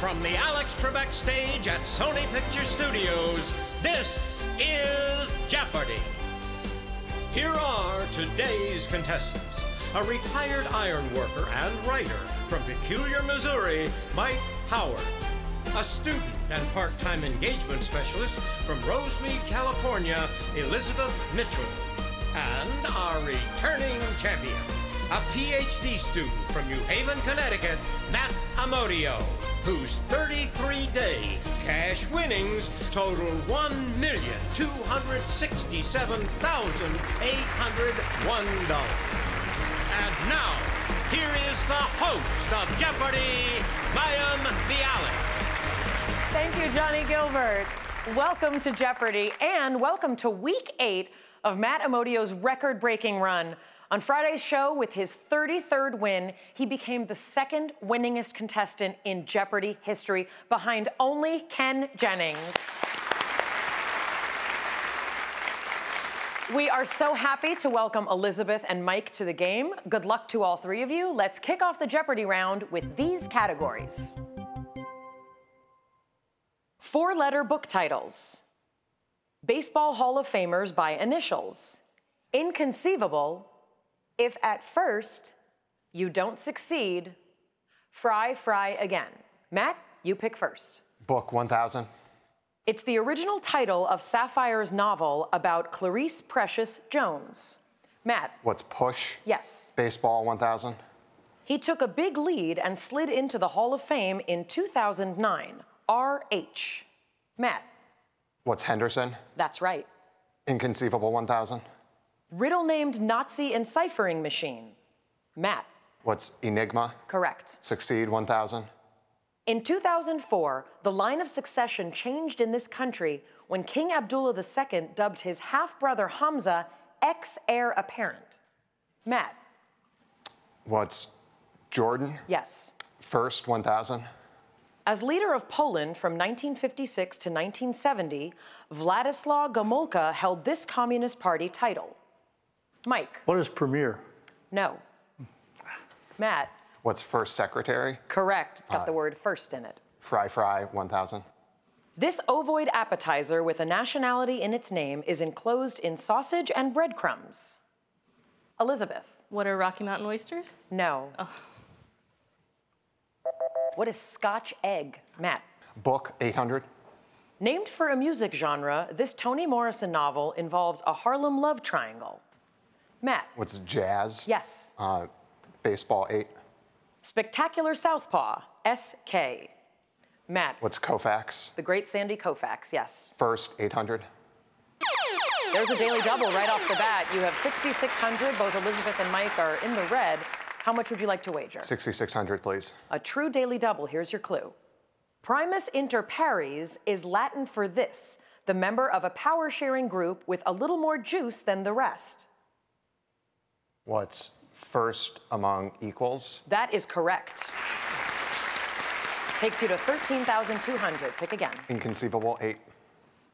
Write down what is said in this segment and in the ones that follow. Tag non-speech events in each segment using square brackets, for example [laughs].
From the Alex Trebek stage at Sony Picture Studios, this is Jeopardy! Here are today's contestants. A retired iron worker and writer from Peculiar, Missouri, Mike Howard. A student and part-time engagement specialist from Rosemead, California, Elizabeth Mitchell. And our returning champion, a PhD student from New Haven, Connecticut, Matt Amodio, whose 33-day cash winnings total $1,267,801. And now, here is the host of Jeopardy, Mayim Bialik. Thank you, Johnny Gilbert. Welcome to Jeopardy and welcome to week eight of Matt Amodio's record breaking run. On Friday's show, with his 33rd win, he became the second winningest contestant in Jeopardy history, behind only Ken Jennings. We are so happy to welcome Elizabeth and Mike to the game. Good luck to all three of you. Let's kick off the Jeopardy round with these categories. Four letter book titles. Baseball Hall of Famers by initials. Inconceivable. If at first you don't succeed, fry, fry again. Matt, you pick first. Book 1000. It's the original title of Sapphire's novel about Clarice Precious Jones. Matt. What's Push? Yes. Baseball 1000. He took a big lead and slid into the Hall of Fame in 2009. RH. Matt. What's Henderson? That's right. Inconceivable 1000. Riddle named Nazi enciphering machine. Matt. What's Enigma? Correct. Succeed 1000. In 2004, the line of succession changed in this country when King Abdullah II dubbed his half brother Hamza ex heir apparent. Matt. What's Jordan? Yes. First 1000. As leader of Poland from 1956 to 1970, Vladislaw Gomulka held this Communist Party title. Mike. What is premier? No. Matt. What's first secretary? Correct. It's got uh, the word first in it. Fry Fry 1000. This ovoid appetizer with a nationality in its name is enclosed in sausage and breadcrumbs. Elizabeth. What are Rocky Mountain oysters? No. Oh. What is Scotch egg? Matt. Book 800. Named for a music genre, this Toni Morrison novel involves a Harlem love triangle. Matt. What's jazz? Yes. Uh, baseball 8. Spectacular Southpaw, SK. Matt. What's Koufax? The great Sandy Koufax, yes. First 800. There's a daily double right off the bat. You have 6,600. Both Elizabeth and Mike are in the red. How much would you like to wager? 6,600, please. A true daily double. Here's your clue. Primus inter pares is Latin for this, the member of a power sharing group with a little more juice than the rest. What's first among equals? That is correct. Takes you to 13,200. Pick again. Inconceivable, eight.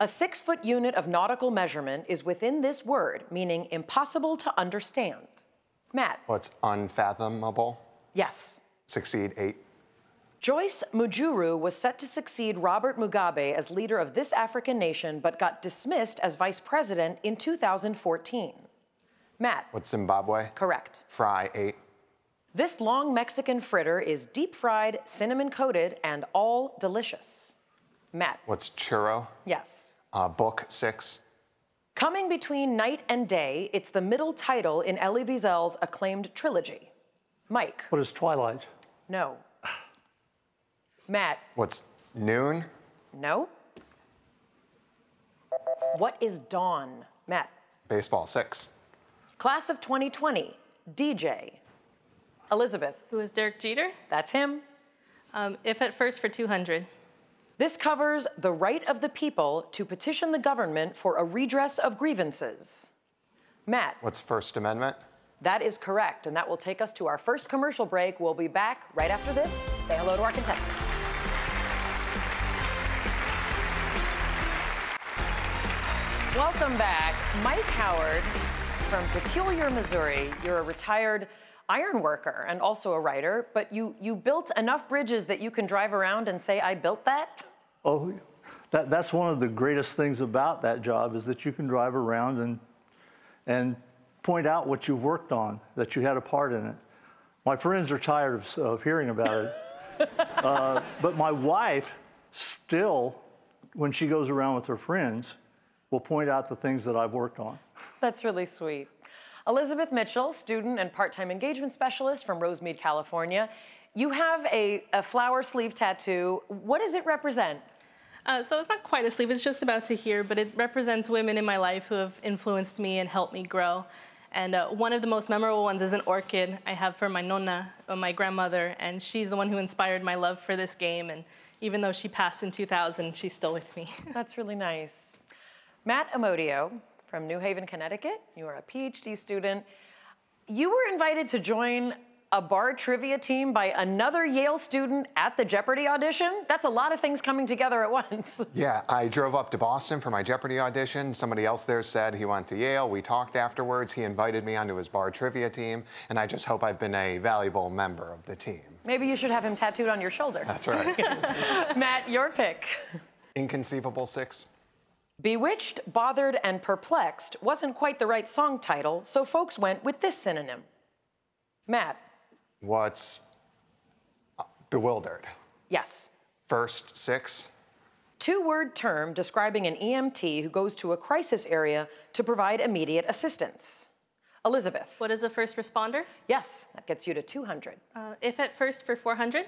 A six foot unit of nautical measurement is within this word, meaning impossible to understand. Matt. What's unfathomable? Yes. Succeed, eight. Joyce Mujuru was set to succeed Robert Mugabe as leader of this African nation, but got dismissed as vice president in 2014. Matt. What's Zimbabwe? Correct. Fry, eight. This long Mexican fritter is deep fried, cinnamon coated, and all delicious. Matt. What's churro? Yes. Uh, book, six. Coming between night and day, it's the middle title in Elie Wiesel's acclaimed trilogy. Mike. What is Twilight? No. Matt. What's noon? No. What is dawn? Matt. Baseball, six. Class of 2020, DJ. Elizabeth. Who is Derek Jeter? That's him. Um, if at first for 200. This covers the right of the people to petition the government for a redress of grievances. Matt. What's First Amendment? That is correct, and that will take us to our first commercial break. We'll be back right after this to say hello to our contestants. Welcome back. Mike Howard from Peculiar, Missouri. You're a retired iron worker and also a writer, but you, you built enough bridges that you can drive around and say, I built that? Oh, that, that's one of the greatest things about that job is that you can drive around and, and point out what you've worked on, that you had a part in it. My friends are tired of, of hearing about it. [laughs] uh, but my wife still, when she goes around with her friends, will point out the things that I've worked on. [laughs] That's really sweet. Elizabeth Mitchell, student and part-time engagement specialist from Rosemead, California. You have a, a flower sleeve tattoo. What does it represent? Uh, so it's not quite a sleeve, it's just about to here, but it represents women in my life who have influenced me and helped me grow. And uh, one of the most memorable ones is an orchid I have for my nonna, uh, my grandmother, and she's the one who inspired my love for this game. And even though she passed in 2000, she's still with me. [laughs] That's really nice. Matt Amodio from New Haven, Connecticut. You are a PhD student. You were invited to join a bar trivia team by another Yale student at the Jeopardy audition? That's a lot of things coming together at [laughs] once. Yeah, I drove up to Boston for my Jeopardy audition. Somebody else there said he went to Yale. We talked afterwards. He invited me onto his bar trivia team, and I just hope I've been a valuable member of the team. Maybe you should have him tattooed on your shoulder. That's right. [laughs] Matt, your pick. Inconceivable Six. Bewitched, Bothered, and Perplexed wasn't quite the right song title, so folks went with this synonym. Matt. What's uh, bewildered? Yes. First Six. Two word term describing an EMT who goes to a crisis area to provide immediate assistance. Elizabeth. What is a first responder? Yes, that gets you to 200. Uh, if at first for 400?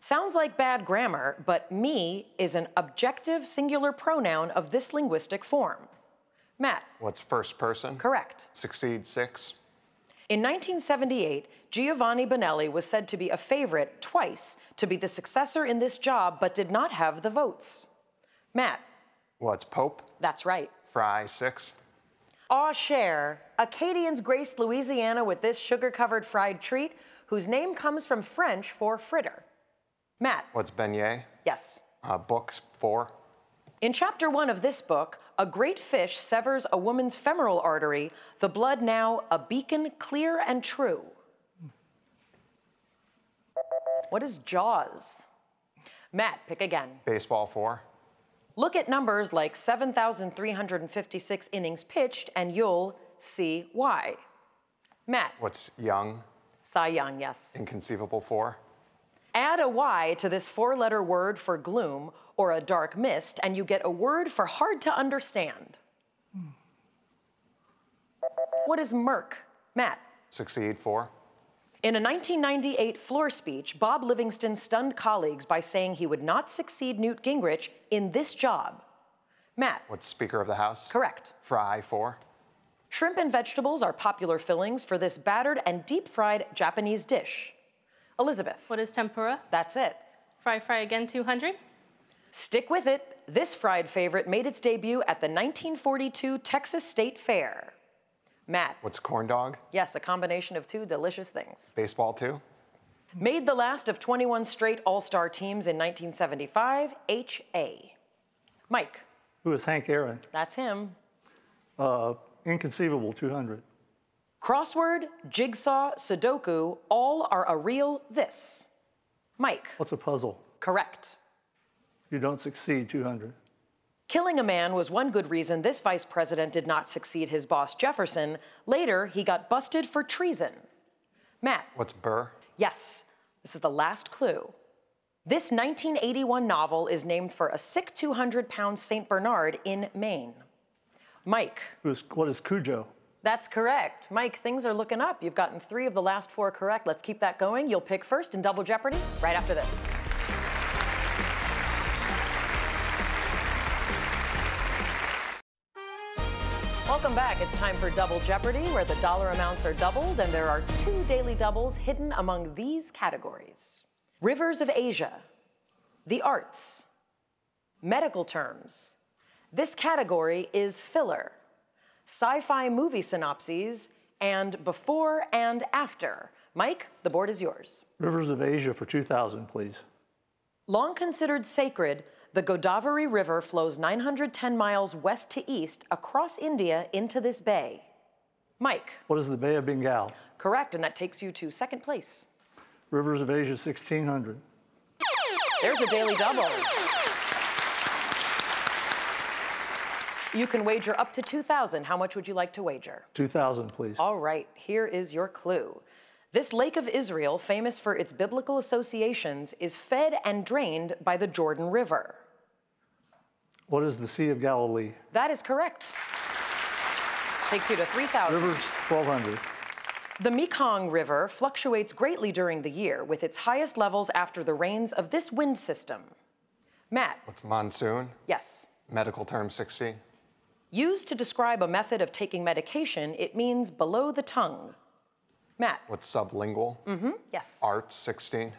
Sounds like bad grammar, but me is an objective singular pronoun of this linguistic form. Matt. What's first person? Correct. Succeed Six. In 1978, Giovanni Benelli was said to be a favorite twice to be the successor in this job, but did not have the votes. Matt. What's Pope? That's right. Fry Six. Aw share, Acadians graced Louisiana with this sugar-covered fried treat, whose name comes from French for fritter. Matt. What's beignet? Yes. Uh, books Four. In chapter one of this book, a great fish severs a woman's femoral artery, the blood now a beacon clear and true. What is Jaws? Matt, pick again. Baseball Four. Look at numbers like 7,356 innings pitched and you'll see why. Matt. What's young? Cy Young, yes. Inconceivable Four. Add a Y to this four letter word for gloom or a dark mist, and you get a word for hard to understand. What is murk? Matt. Succeed for. In a 1998 floor speech, Bob Livingston stunned colleagues by saying he would not succeed Newt Gingrich in this job. Matt. What's Speaker of the House? Correct. Fry for. Shrimp and vegetables are popular fillings for this battered and deep fried Japanese dish. Elizabeth. What is tempura? That's it. Fry fry again 200? Stick with it. This fried favorite made its debut at the 1942 Texas State Fair. Matt. What's corn dog? Yes, a combination of two delicious things. Baseball too? Made the last of 21 straight All Star teams in 1975, H.A. Mike. Who is Hank Aaron? That's him. Uh, inconceivable 200. Crossword, jigsaw, Sudoku, all are a real this. Mike. What's a puzzle? Correct. You don't succeed 200. Killing a man was one good reason this vice president did not succeed his boss Jefferson. Later, he got busted for treason. Matt. What's Burr? Yes, this is the last clue. This 1981 novel is named for a sick 200 pound St. Bernard in Maine. Mike. Who's, what is Cujo? That's correct. Mike, things are looking up. You've gotten three of the last four correct. Let's keep that going. You'll pick first in Double Jeopardy right after this. Welcome back. It's time for Double Jeopardy, where the dollar amounts are doubled, and there are two daily doubles hidden among these categories Rivers of Asia, the arts, medical terms. This category is filler, sci fi movie synopses, and before and after. Mike, the board is yours. Rivers of Asia for 2,000, please. Long considered sacred, the Godavari River flows 910 miles west to east across India into this bay. Mike. What is the Bay of Bengal? Correct, and that takes you to second place. Rivers of Asia, 1600. There's a daily double. You can wager up to 2,000. How much would you like to wager? 2000, please. All right, here is your clue. This lake of Israel, famous for its biblical associations, is fed and drained by the Jordan River. What is the Sea of Galilee? That is correct. Takes you to 3,000. Rivers, 1200. The Mekong River fluctuates greatly during the year, with its highest levels after the rains of this wind system. Matt, What's monsoon? yes. Medical term 16. Used to describe a method of taking medication, it means below the tongue. Matt, What's sublingual? Mm-hmm, yes. Art 16.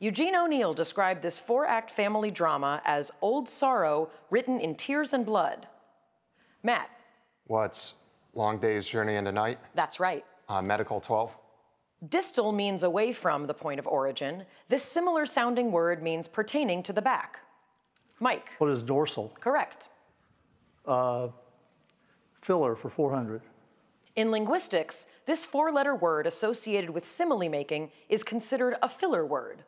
Eugene O'Neill described this four act family drama as Old Sorrow written in tears and blood. Matt, What's long day's journey into night? that's right. Uh, medical 12. Distal means away from the point of origin. This similar sounding word means pertaining to the back. Mike, What is dorsal? correct. Uh, filler for 400. In linguistics, this four letter word associated with simile making is considered a filler word.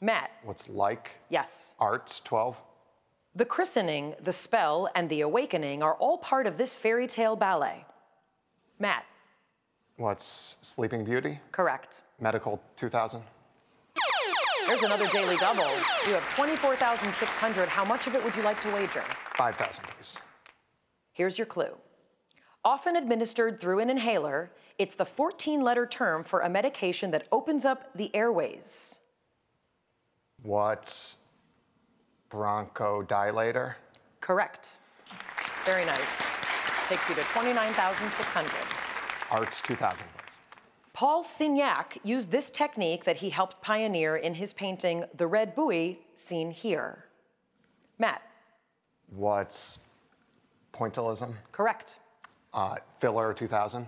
Matt, What's like? yes. Arts 12. The christening, the spell, and the awakening are all part of this fairy tale ballet. Matt, What's Sleeping Beauty? correct. Medical 2000. There's another daily double. You have 24,600. How much of it would you like to wager? 5000, please. Here's your clue. Often administered through an inhaler, it's the 14 letter term for a medication that opens up the airways. What's bronchodilator? Correct. Very nice. Takes you to 29,600. Arts 2000, please. Paul Signac used this technique that he helped pioneer in his painting The Red Buoy, seen here. Matt, What's pointillism? correct. Uh, filler 2000.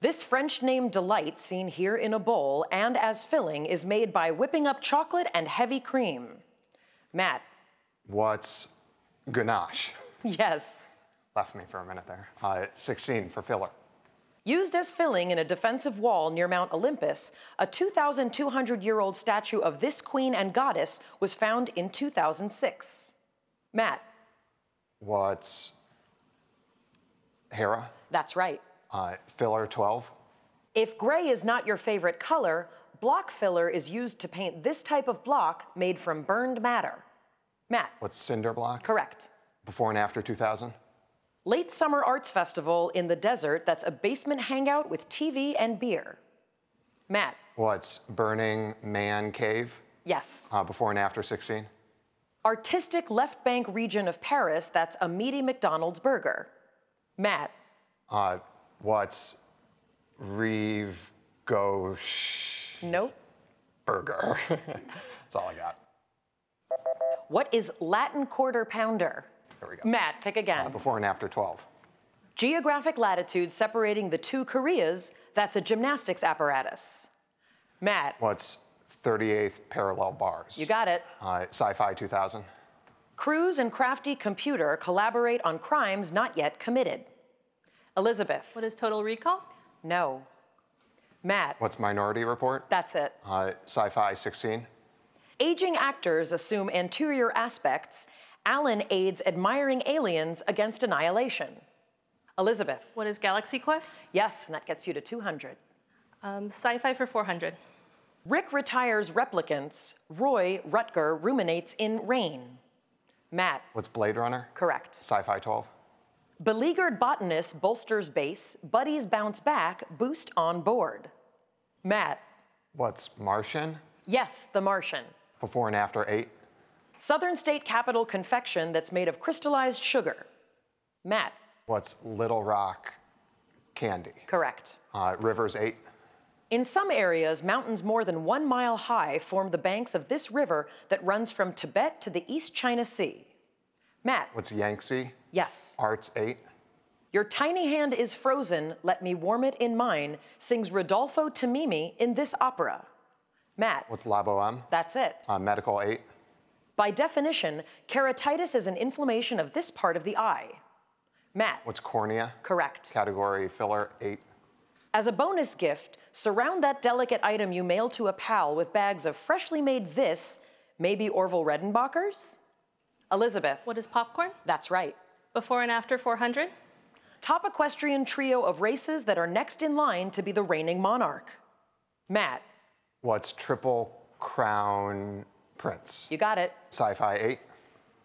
This French name delight, seen here in a bowl and as filling, is made by whipping up chocolate and heavy cream. Matt, What's ganache? yes. Left me for a minute there. Uh, 16 for filler. Used as filling in a defensive wall near Mount Olympus, a 2,200 year old statue of this queen and goddess was found in 2006. Matt, What's Hera? that's right. Uh, filler 12. If gray is not your favorite color, block filler is used to paint this type of block made from burned matter. Matt, What's cinder block? correct. Before and after 2000. Late Summer Arts Festival in the desert that's a basement hangout with TV and beer. Matt, What's Burning Man Cave? yes. Uh, before and after 16. Artistic left bank region of Paris that's a meaty McDonald's burger. Matt, Uh, what's Rive Gauche nope. Burger? [laughs] That's all I got. What is Latin quarter pounder? There we go. Matt, pick again. Before and after 12. Geographic latitude separating the two Koreas, that's a gymnastics apparatus. Matt, What's 38th parallel bars? you got it. Uh, Sci-Fi 2000. Cruise and crafty computer collaborate on crimes not yet committed. Elizabeth, What is Total Recall? no. Matt, What's Minority Report? that's it. Uh, Sci-Fi 16. Aging actors assume anterior aspects. Alan aids admiring aliens against annihilation. Elizabeth, What is Galaxy Quest? yes, and that gets you to 200. Um, sci-fi for 400. Rick retires replicants. Roy Rutger ruminates in rain. Matt, What's Blade Runner? correct. Sci-Fi 12. Beleaguered botanist bolsters base. Buddies bounce back. Boost on board. Matt, What's Martian? yes, the Martian. Before and after 8. Southern state capital confection that's made of crystallized sugar. Matt, What's Little Rock Candy? correct. Uh, Rivers 8. In some areas, mountains more than one mile high form the banks of this river that runs from Tibet to the East China Sea. Matt, What's Yangtze? Yes. Arts 8. Your tiny hand is frozen, let me warm it in mine, sings Rodolfo to Mimi in this opera. Matt, What's La Boheme? that's it. Uh, Medical 8. By definition, keratitis is an inflammation of this part of the eye. Matt. What's cornea? Correct. Category filler, eight. As a bonus gift, surround that delicate item you mail to a pal with bags of freshly made this, maybe Orville Redenbacher's? Elizabeth. What is popcorn? That's right. Before and after 400? Top equestrian trio of races that are next in line to be the reigning monarch. Matt. What's triple crown prince? You got it. Sci-fi eight.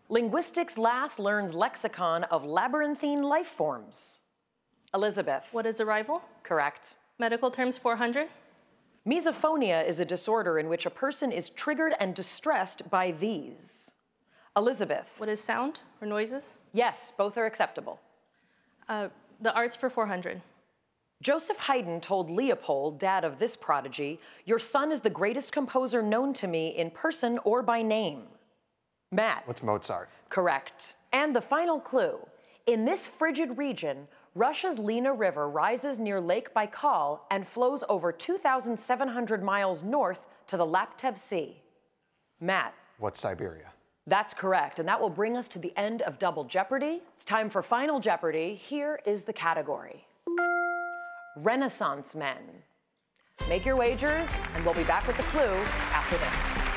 Linguistics Last learns lexicon of labyrinthine life forms. Elizabeth. What is arrival? Correct. Medical terms 400? Misophonia is a disorder in which a person is triggered and distressed by these. Elizabeth. What is sound or noises? Yes, both are acceptable. Uh, the arts for 400. Joseph Haydn told Leopold, dad of this prodigy, Your son is the greatest composer known to me in person or by name. Matt. What's Mozart? Correct. And the final clue in this frigid region, Russia's Lena River rises near Lake Baikal and flows over 2,700 miles north to the Laptev Sea. Matt. What's Siberia? That's correct. And that will bring us to the end of Double Jeopardy. It's time for Final Jeopardy. Here is the category Renaissance Men. Make your wagers, and we'll be back with the clue after this.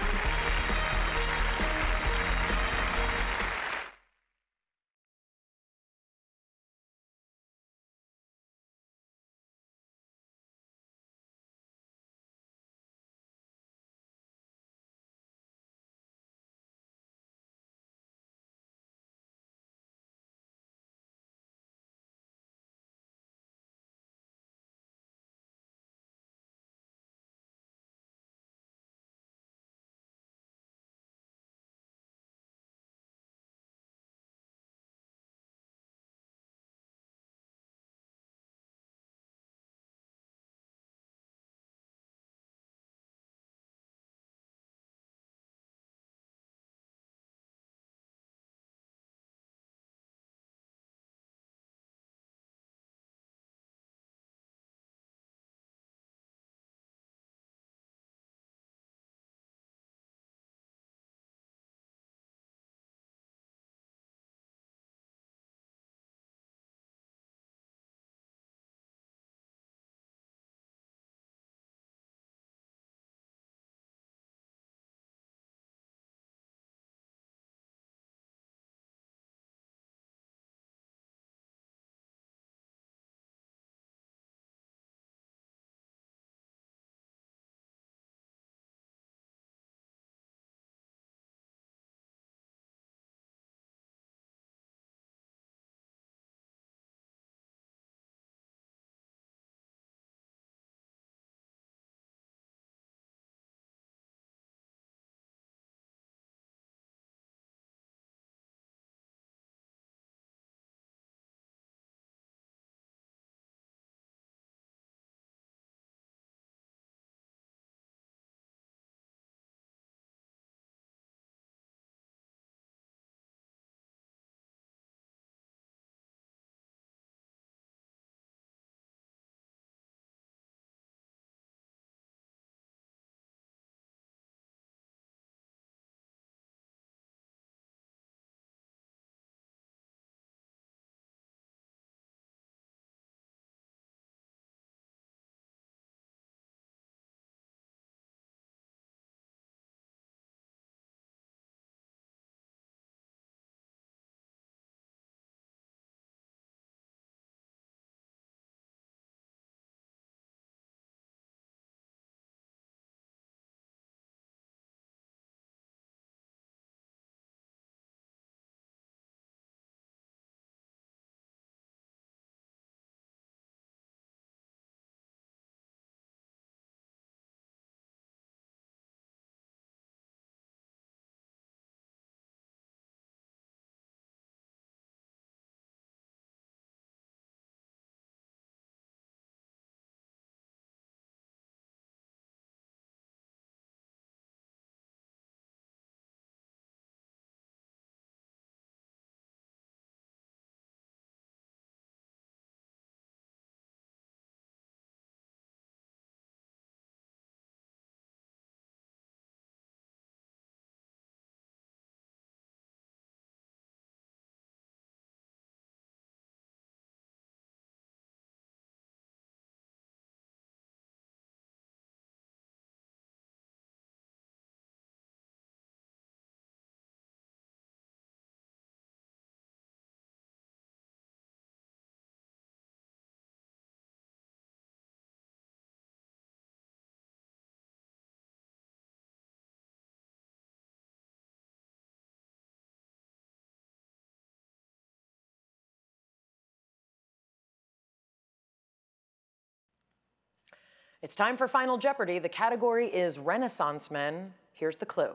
It's time for Final Jeopardy. The category is Renaissance Men. Here's the clue.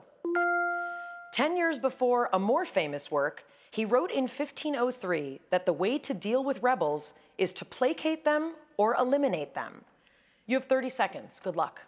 Ten years before a more famous work, he wrote in 1503 that the way to deal with rebels is to placate them or eliminate them. You have 30 seconds. Good luck.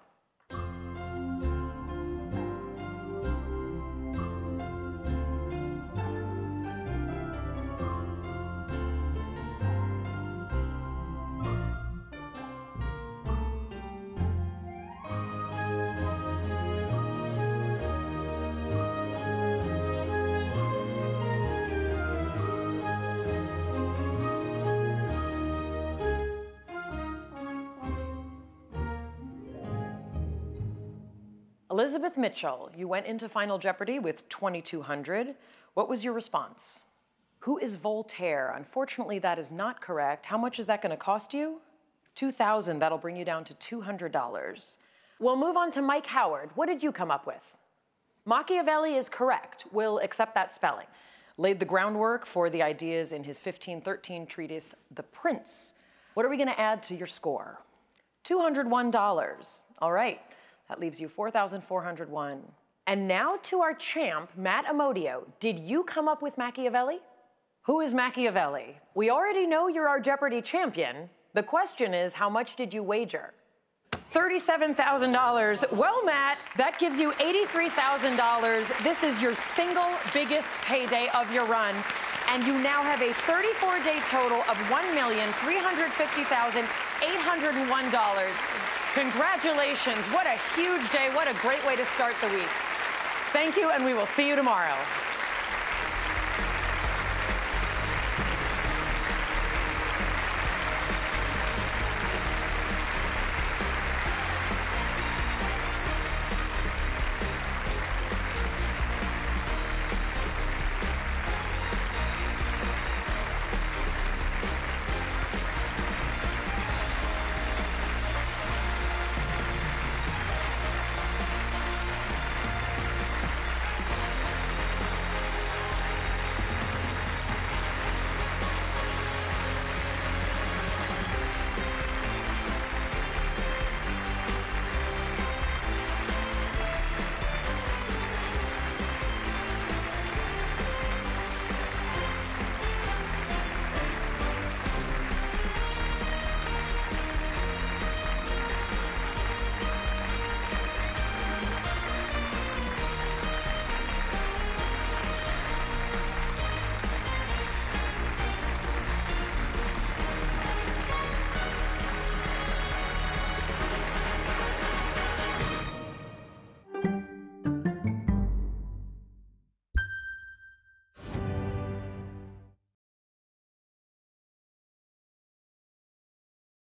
Elizabeth Mitchell, you went into Final Jeopardy with 2,200. What was your response? Who is Voltaire? Unfortunately, that is not correct. How much is that going to cost you? 2,000. That'll bring you down to $200. We'll move on to Mike Howard. What did you come up with? Machiavelli is correct. We'll accept that spelling. Laid the groundwork for the ideas in his 1513 treatise, The Prince. What are we going to add to your score? $201. All right. That leaves you 4,401. And now to our champ, Matt Amodio. Did you come up with Machiavelli? Who is Machiavelli? We already know you're our Jeopardy champion. The question is, how much did you wager? $37,000. Well, Matt, that gives you $83,000. This is your single biggest payday of your run. And you now have a 34 day total of $1,350,801. Congratulations. What a huge day. What a great way to start the week. Thank you, and we will see you tomorrow.